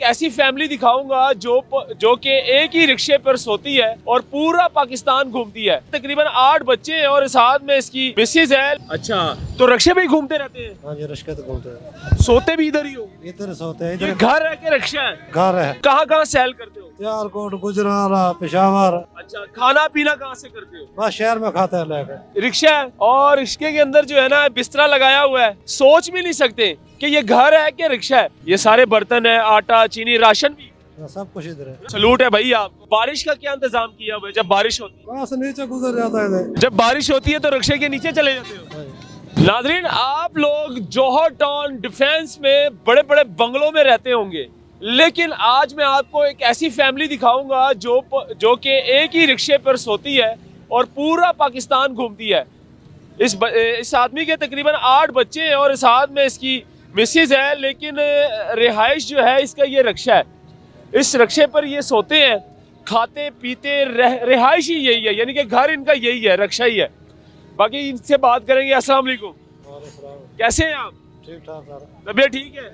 ऐसी फैमिली दिखाऊँगा जो जो कि एक ही रिक्शे पर सोती है और पूरा पाकिस्तान घूमती है। तकरीबन आठ बच्चे हैं और साथ में इसकी मिसेज है। अच्छा तो रिक्शे भी घूमते रहते हैं? हाँ जी रिक्शे तो घूमते हैं। सोते भी इधर ही हो? इधर सोते हैं इधर घर है कि रिक्शा है? घर है। कहाँ कहाँ सैल करते हो? सियालकोट गुजराला पेशावर। अच्छा खाना पीना कहाँ से करते हो? बस शहर में खाते हैं लेकर रिक्शा है और रिक्शे के अंदर जो है ना बिस्तरा लगाया हुआ है। सोच भी नहीं सकते कि ये घर है कि रिक्शा है। ये सारे बर्तन है आटा चीनी राशन भी। हाँ, सब कुछ इधर है। सलूट है भाई आपको बारिश का क्या इंतज़ाम किया हुआ जब बारिश होती है। से नीचे गुजर जाता है जब बारिश होती है तो रिक्शे के नीचे चले जाते हो। हाँ नाजरीन आप लोग जौहर टाउन डिफेंस में बड़े बड़े बंगलों में रहते होंगे। लेकिन आज मैं आपको एक ऐसी फैमिली दिखाऊँगा जो जो कि एक ही रिक्शे पर सोती है और पूरा पाकिस्तान घूमती है। इस ब, इस आदमी के तकरीबन आठ बच्चे हैं और साथ में इसकी मिसेज है लेकिन रिहाइश जो है इसका ये रक्षा है। इस रिक्शे पर ये सोते हैं खाते पीते रह, रिहाइश ही यही है यानी कि घर इनका यही है रक्षा ही है। बाकी इनसे बात करेंगे अस्सलाम वालेकुम। कैसे हैं आप? ठीक ठाक तबीयत ठीक है?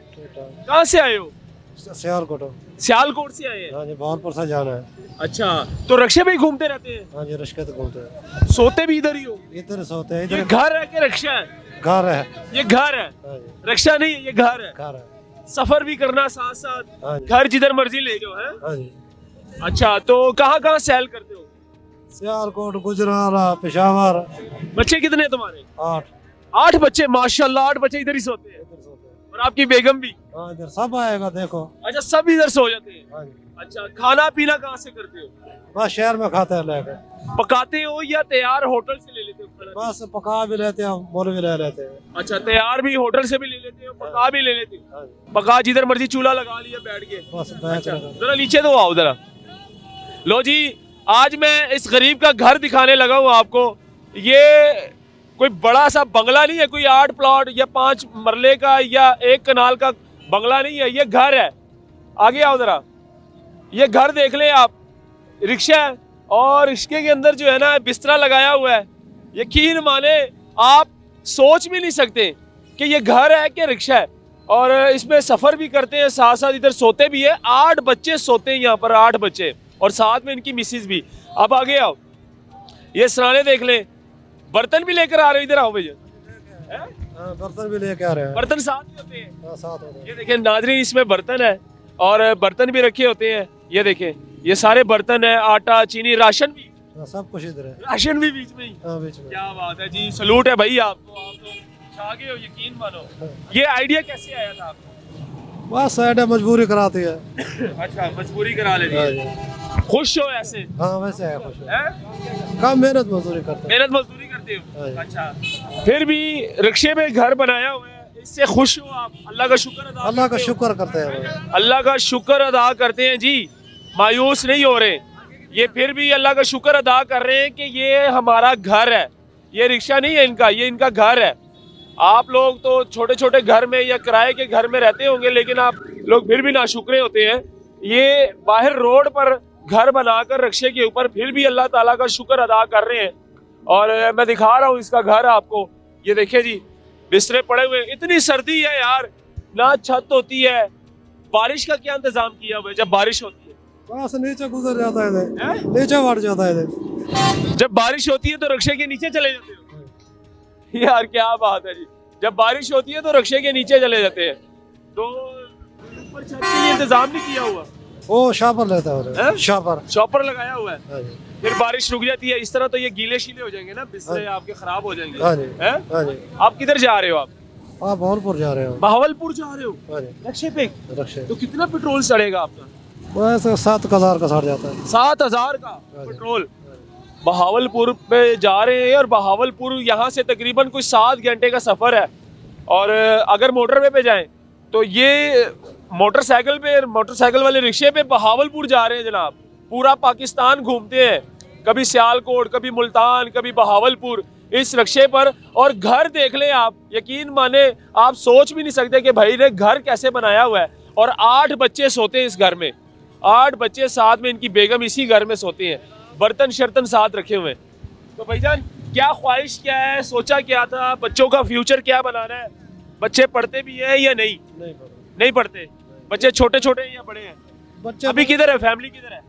कहाँ से आए हो? सियालकोट सियालकोट से आए हैं? हाँ जी भावलपुर से जाना है। अच्छा तो रिक्शे में ही घूमते रहते हैं? हाँ जी रिक्शे तो घूमते हैं। सोते भी इधर ही हो? इधर सोते हैं इधर घर है कि रिक्शा है। घर है। ये घर है। हाँ रिक्शा नहीं है ये घर है। घर है। सफ़र भी करना साथ साथ हाँ घर जिधर मर्ज़ी ले जाओ है? हाँ अच्छा तो कहाँ कहाँ सैल करते हो? सियालकोट गुजराला पेशावर। बच्चे कितने हैं तुम्हारे? आठ। आठ बच्चे माशाल्लाह आठ बच्चे इधर ही सोते हैं। और आपकी बेगम भी? हाँ इधर सब आएगा देखो। अच्छा सब इधर सो जाते हैं। अच्छा खाना पीना कहाँ से करते हो? बस शहर में खाते हैं लेकर पकाते हो या तैयार होटल से? बस पका भी लेते हैं मोल भी ले लेते हैं। अच्छा तैयार भी होटल से भी ले लेते हो पका भी ले लेते हो। हाँ पका जिधर मर्ज़ी चूल्हा लगा लिया बैठ के। बस बैठ अच्छा जरा नीचे तो आओ जरा। लो जी आज मैं इस गरीब का घर दिखाने लगा हूँ आपको। ये कोई बड़ा सा बंगला नहीं है कोई आठ प्लॉट या पाँच मरले का या एक कनाल का बंगला नहीं है ये घर है। आगे आओ जरा। ये घर देख लें आप रिक्शा है और रिक्शे के अंदर जो है ना बिस्तरा लगाया हुआ है। यकीन माने आप सोच भी नहीं सकते कि ये घर है कि रिक्शा है। और इसमें सफ़र भी करते हैं साथ साथ इधर सोते भी है। आठ बच्चे सोते हैं यहाँ पर आठ बच्चे। और साथ में इनकी मिसिस भी। अब आगे आओ। ये सराने देख लें। बर्तन भी लेकर आ रहे हो इधर आओ भैया। हाँ? बर्तन भी लेके आ रहे हैं। बर्तन साथ में होते हैं। हाँ, साथ होते हैं। ये देखें नाजरीन इसमें बर्तन है। और बर्तन भी रखे होते हैं। ये देखें ये सारे बर्तन है आटा चीनी राशन भी। हाँ, सब कुछ इधर है। राशन भी बीच में ही। हाँ बीच में। क्या बात है जी सलूट है भाई आपको आप लोग छा गए हो यकीन मानो। ये आइडिया कैसे आया था आपको? बस साइड है मजबूरी कराती है। अच्छा मजबूरी करा लेती हाँ। है जी। खुश हो ऐसे? हाँ वैसे है खुश है। हैं? कम मेहनत मजदूरी करते हैं। मेहनत मजदूरी करते हो? हाँ अच्छा। फिर भी रिक्शे में घर बनाया हुआ है इससे खुश हो आप? अल्लाह का शुक्र अदा अल्लाह का शुक्र करते हैं। अल्लाह का शुक्र अदा करते हैं जी। मायूस नहीं हो रहे। ये फिर भी अल्लाह का शुक्र अदा कर रहे हैं कि ये हमारा घर है। ये रिक्शा नहीं है इनका, ये इनका घर है। आप लोग तो छोटे छोटे घर में या किराए के घर में रहते होंगे, लेकिन आप लोग फिर भी नाशुक्रे होते हैं। ये बाहर रोड पर घर बनाकर रिक्शे के ऊपर फिर भी अल्लाह ताला का शुक्र अदा कर रहे हैं। और मैं दिखा रहा हूँ इसका घर आपको। ये देखिए जी, बिस्तरे पड़े हुए इतनी सर्दी है यार, ना छत होती है। बारिश का क्या इंतज़ाम किया हुआ है? जब बारिश होती है। वहाँ से नीचे गुजर जाता है नीचे बढ़ जाता है जब बारिश होती है तो रिक्शे के नीचे चले जाते हो। यार क्या बात है जी। जब बारिश होती है तो रिक्शे के नीचे चले जाते हैं। तो ऊपर छत के इंतज़ाम नहीं किया हुआ? वो शापर लेता है हैं? शापर। चॉपर लगाया हुआ है? हाँ फिर बारिश रुक जाती है इस तरह तो ये गीले शीले हो जाएँगे ना बिस्तरे आपके खराब हो जाएँगे। हाँ जी। हैं? हाँ आप किधर जा रहे हो आप? आप भावलपुर जा रहे हो। बहावलपुर जा रहे हो? हाँ रिक्शे पे? रक्षे तो कितना पेट्रोल सड़ेगा आपका? वैसे सात हज़ार का सड़ जाता है। सात हज़ार का पेट्रोल। बहावलपुर पे जा रहे हैं और बहावलपुर यहाँ से तकरीबन कुछ सात घंटे का सफ़र है। और अगर मोटरवे पे जाएँ तो ये मोटरसाइकिल पे मोटरसाइकिल वाले रिक्शे पे बहावलपुर जा रहे हैं जनाब। पूरा पाकिस्तान घूमते हैं। कभी सियालकोट, कभी मुल्तान, कभी बहावलपुर, इस रिक्शे पर। और घर देख लें आप, यकीन माने, आप सोच भी नहीं सकते कि भाई ने घर कैसे बनाया हुआ है। और आठ बच्चे सोते हैं इस घर में। आठ बच्चे साथ में इनकी बेगम इसी घर में सोते हैं। बर्तन शर्तन साथ रखे हुए हैं। तो भाईजान क्या ख्वाहिश क्या है? सोचा क्या था? बच्चों का फ्यूचर क्या बनाना है? बच्चे पढ़ते भी हैं या नहीं? नहीं नहीं पढ़ते? नहीं। बच्चे छोटे छोटे हैं या बड़े हैं? बच्चे अभी किधर है? फैमिली किधर है?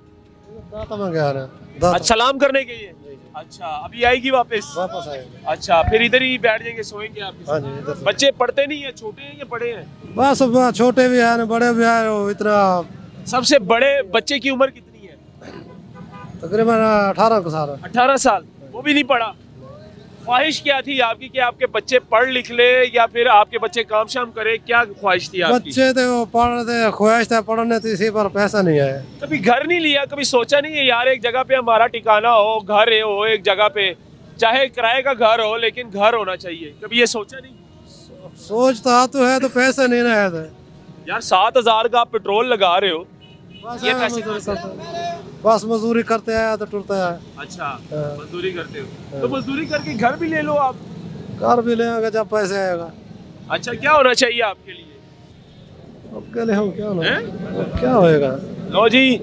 अच्छा सलाम करने के लिए? अच्छा अभी आएगी वापस? वापस आएँगे। अच्छा फिर इधर ही बैठ जाएँगे सोएँगे आप? हाँ। बच्चे पढ़ते नहीं है? छोटे हैं या बड़े हैं? बस बस छोटे भी हैं बड़े भी हैं इतना सबसे बड़े बच्चे की उम्र कितनी है? तकरीबन अठारह साल। अठारह साल। वो भी नहीं पढ़ा। ख्वाहिश क्या थी आपकी कि आपके बच्चे पढ़ लिख ले या फिर आपके बच्चे काम शाम करे? क्या ख्वाहिश थी आपकी? बच्चे थे वो पढ़ रहे थे ख्वाहिश था पढ़ने थी इसी पर पैसा नहीं आया कभी घर नहीं लिया कभी सोचा नहीं है यार एक जगह पे हमारा ठिकाना हो घर है एक जगह पे चाहे किराए का घर हो लेकिन घर होना चाहिए। कभी ये सोचा नहीं? सोचता तो है तो पैसा नहीं ना है थे यार सात हज़ार का आप पेट्रोल लगा रहे हो ये पैसे कहाँ से करते हैं। बस मजदूरी करते हैं तो टूटता है। अच्छा हाँ। मजदूरी करते हो। तो मजदूरी करके घर भी ले लो आप। घर भी लेंगे जब पैसे आएगा। अच्छा क्या होना चाहिए आपके लिए? अब के लिए हम क्या हैं? अब क्या होएगा? लो जी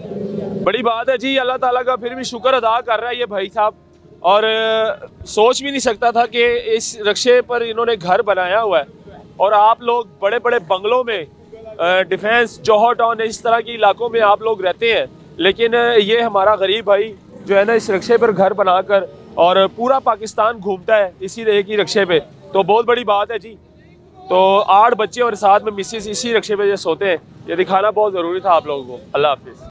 बड़ी बात है जी अल्लाह ताला का फिर भी शुक्र अदा कर रहा है ये भाई साहब। और अ, सोच भी नहीं सकता था कि इस रक्शे पर इन्होंने घर बनाया हुआ है। और आप लोग बड़े बड़े बंगलों में डिफेंस जौहर टाउन इस तरह के इलाकों में आप लोग रहते हैं। लेकिन ये हमारा गरीब भाई जो है ना, इस रक्शे पर घर बनाकर और पूरा पाकिस्तान घूमता है इसी एक ही रक्शे पे। तो बहुत बड़ी बात है जी। तो आठ बच्चे और साथ में मिसिस इसी रक्शे पे जो सोते हैं। ये दिखाना बहुत ज़रूरी था आप लोगों को। अल्लाह हाफिज़।